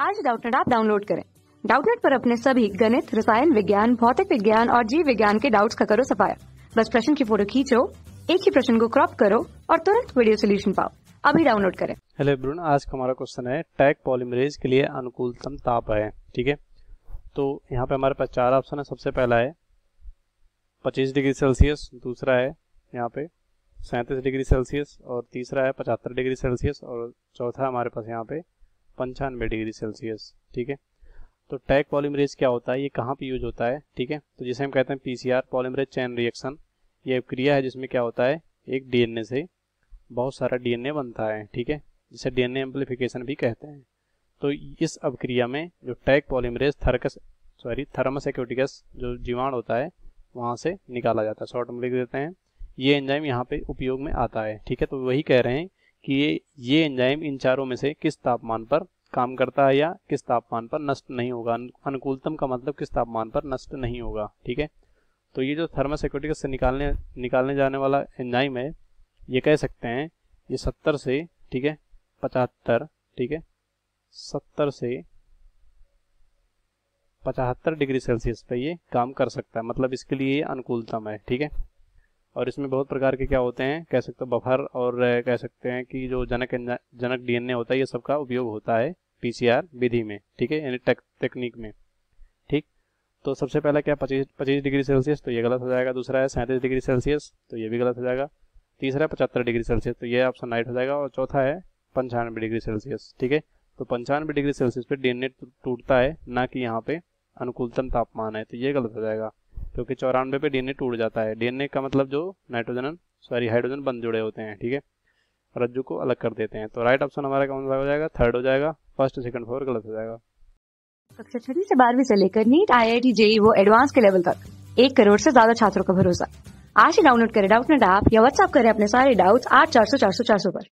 आज डाउटनेट आप डाउनलोड करें। डाउटनेट पर अपने सभी गणित, रसायन विज्ञान, भौतिक विज्ञान और जीव विज्ञान के डाउट्स का करो सफाया। बस प्रश्न की फ़ोटो खींचो, एक ही प्रश्न को क्रॉप करो और तुरंत वीडियो सोल्यूशन पाओ। अभी डाउनलोड करें। हेलो ब्रुन आज का हमारा क्वेश्चन है, टैग पॉलीमरेज के लिए अनुकूलतम ताप है, ठीक है? तो यहाँ पे हमारे पास चार ऑप्शन है। सबसे पहला है 25 डिग्री सेल्सियस दूसरा है यहाँ पे सैंतीस डिग्री सेल्सियस और तीसरा है पचहत्तर डिग्री सेल्सियस और चौथा हमारे पास यहाँ पे पंचानवे डिग्री सेल्सियस, ठीक है? तो टैग पॉलीमरेज क्या होता है? ये कहाँ पे यूज़ होता है? ठीक है? तो जिसे हम कहते हैं पीसीआर पॉलीमरेज चैन रिएक्शन ये क्रिया है जिसमें क्या होता है? एक डीएनए से बहुत सारा डीएनए बनता है, ठीक है? जिसे डीएनए एम्पलीफिकेशन भी कहते हैं। तो इस अभिक्रिया में जो टैग पॉलीमरेज थर्कस सॉरी थर्मस एक्योटिकस जो जीवाणु होता है, वहाँ से निकाला जाता है। शॉर्ट में लिख देते हैं। ये एंजाइम यहाँ पे उपयोग में आता है, ठीक है? तो वही कह रहे हैं कि ये ये एंजाइम इन चारों में से किस तापमान पर काम करता है या किस तापमान पर नष्ट नहीं होगा? अनुकूलतम का मतलब किस तापमान पर नष्ट नहीं होगा, ठीक है? तो ये जो थर्मासेक्यूटिक से निकालने निकालने जाने वाला एंजाइम है, ये कह सकते हैं, ये सत्तर से, ठीक है? पचहत्तर, ठीक है? सत्तर से पचहत्तर डिग्री सेल्सियस पे ये काम कर सकता है मतलब इसके लिए ये अनुकूलतम है, ठीक है? और इसमें बहुत प्रकार के क्या होते हैं, कह सकते हैं बफर और कह सकते हैं कि जो जनक जनक डीएनए होता है, ये सबका उपयोग होता है पीसीआर विधि में, ठीक है? यानी टेक्निक में, ठीक? तो सबसे पहला क्या, पच्चीस पच्चीस डिग्री सेल्सियस तो ये गलत हो जाएगा। दूसरा है सैंतीस डिग्री सेल्सियस तो ये भी गलत हो जाएगा। तीसरा है पचहत्तर डिग्री सेल्सियस तो ये ऑप्शन राइट हो जाएगा। और चौथा है पंचानवे डिग्री सेल्सियस, ठीक है? तो पंचानवे डिग्री सेल्सियस पे डीएनए टूटता है, ना कि यहाँ पे अनुकूलतम तापमान है तो ये गलत हो जाएगा। क्योंकि चौरानवे पे डीएनए टूट जाता है। डीएनए का मतलब जो नाइट्रोजन सॉरी, हाइड्रोजन बंद जुड़े होते हैं, ठीक है? रज्जू को अलग कर देते हैं। तो राइट ऑप्शन हमारा कौन सा हो जाएगा? थर्ड हो जाएगा। फ़र्स्ट सेकंड फोर गलत हो जाएगा। कक्षा छठी से बारहवीं से लेकर NEET I I T JEE वो एडवांस के लेवल तक। एक करोड़ से ज़्यादा छात्रों का भरोसा। आज ही डाउनलोड करें डाउट नेट ऐप या व्हाट्सएप करें अपने सारे डाउट्स आठ चार सौ चार सौ चार सौ पर।